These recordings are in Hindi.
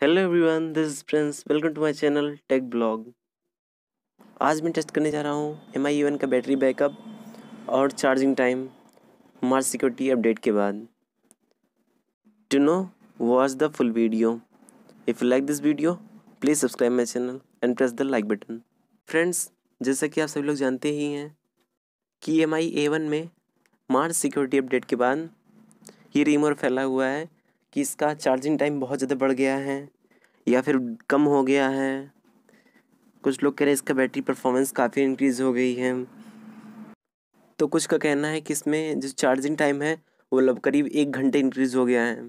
Hello everyone this is Prince welcome to my channel tech blog आज मैं टेस्ट करने जा रहा हूँ एम आई का बैटरी बैकअप और charging time March security update के बाद। To know watch the full video if you like this video please subscribe my channel and press the like button friends जैसा कि आप सभी लोग जानते ही हैं कि एम आई में मार्च सिक्योरिटी अपडेट के बाद ये रिमोर फैला हुआ है कि इसका चार्जिंग टाइम बहुत ज़्यादा बढ़ गया है या फिर कम हो गया है। कुछ लोग कह रहे हैं इसका बैटरी परफॉर्मेंस काफ़ी इंक्रीज़ हो गई है। तो कुछ का कहना है कि इसमें जो चार्जिंग टाइम है, वो लब करीब एक घंटे इंक्रीज़ हो गया है।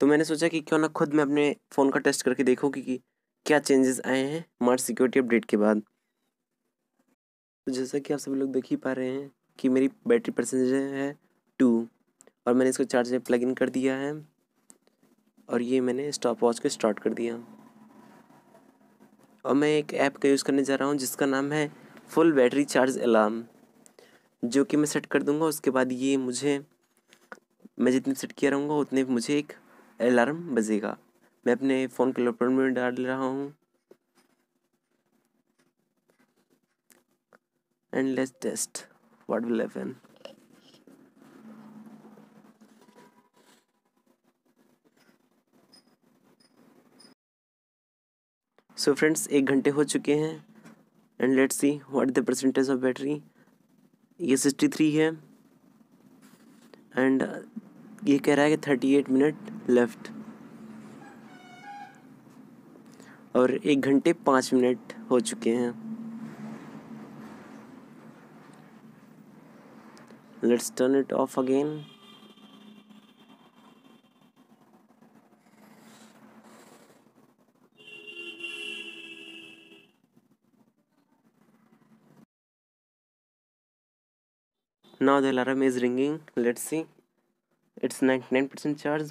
तो मैंने सोचा कि क्यों ना खुद मैं अपने फ़ोन का टेस्ट करके देखूँ कि क्या चेंजेस आए हैं मार्च सिक्योरिटी अपडेट के बाद। तो जैसा कि आप सभी लोग देख ही पा रहे हैं कि मेरी बैटरी परसेंटेज है टू और मैंने इसको चार्ज में प्लग इन कर दिया है। और ये मैंने स्टॉप वॉच को स्टार्ट कर दिया। और मैं एक ऐप का यूज़ करने जा रहा हूँ, जिसका नाम है फुल बैटरी चार्ज अलार्म जो कि मैं सेट कर दूँगा। उसके बाद ये मुझे, मैं जितने सेट किया रहूँगा, उतने मुझे एक अलार्म बजेगा। मैं अपने फ़ोन के लोपर में डाल रहा हूँ। And let's test what will happen so friends एक घंटे हो चुके हैं and let's see what the percentage of battery ये सिक्सटी थ्री है एंड ये कह रहा है कि थर्टी एट मिनट लेफ़्ट और एक घंटे पाँच मिनट हो चुके हैं. Let's turn it off again now the alarm is ringing. Let's see. It's 99% charge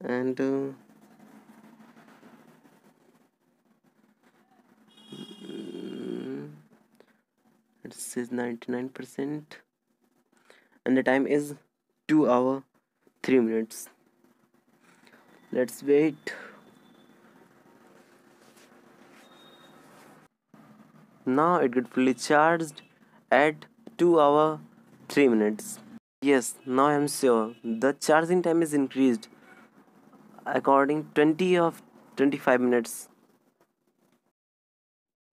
and uh, it says 99% and the time is 2 hour 3 minutes. Let's wait now it got fully charged at 2 hour 3 minutes yes now i'm sure the charging time is increased according 20 of 25 minutes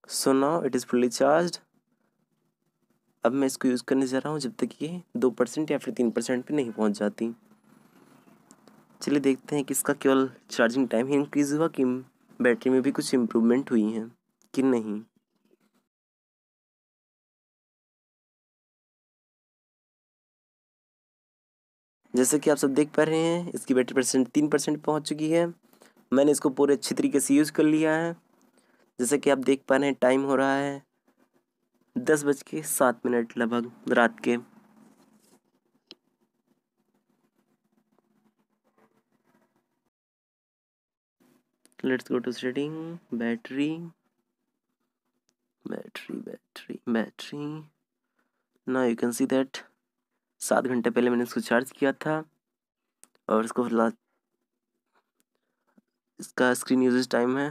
so now it is fully charged अब मैं इसको यूज़ करने जा रहा हूँ जब तक ये दो परसेंट या फिर तीन परसेंट पे नहीं पहुँच जाती चलिए देखते हैं कि इसका केवल चार्जिंग टाइम ही इंक्रीज़ हुआ कि बैटरी में भी कुछ इम्प्रूवमेंट हुई है कि नहीं जैसे कि आप सब देख पा रहे हैं, इसकी बैटरी परसेंट तीन परसेंट पहुँच चुकी है। मैंने इसको पूरे अच्छे तरीके से यूज़ कर लिया है। जैसे कि आप देख पा रहे हैं, टाइम हो रहा है दस बज के सात मिनट लगभग रात के। Let's go to setting, battery battery battery battery. Now you can see that सात घंटे पहले मैंने इसको चार्ज किया था और इसको इसका स्क्रीन यूजेज टाइम है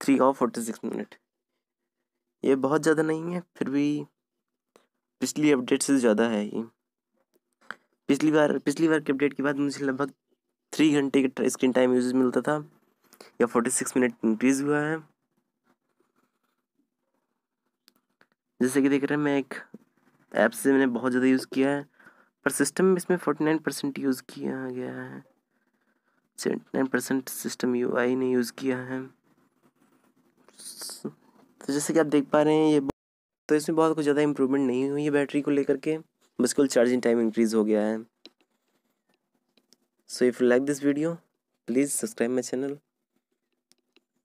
थ्री और फोर्टी सिक्स मिनट ये बहुत ज़्यादा नहीं है, फिर भी पिछली अपडेट से ज़्यादा है ये। पिछली बार पिछली बार के अपडेट के बाद मुझे लगभग थ्री घंटे का स्क्रीन टाइम यूजेज मिलता था, या फोर्टी सिक्स मिनट इंक्रीज़ हुआ है। जैसे कि देख रहे हैं, मैं एक ऐप से मैंने बहुत ज़्यादा यूज़ किया है। पर सिस्टम में इसमें फोर्टी नाइन परसेंट यूज़ किया गया है। Seventy nine percent system U I ने यूज़ किया है। तो जैसे कि आप देख पा रहे हैं, ये तो इसमें बहुत कुछ ज़्यादा इम्प्रूवमेंट नहीं हुई है बैटरी को लेकर के, बस कुल चार्जिंग टाइम इंक्रीज़ हो गया है। So if you like this video please subscribe my channel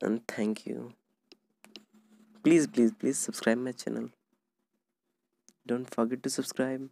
and thank you please please please subscribe my channel don't forget to subscribe.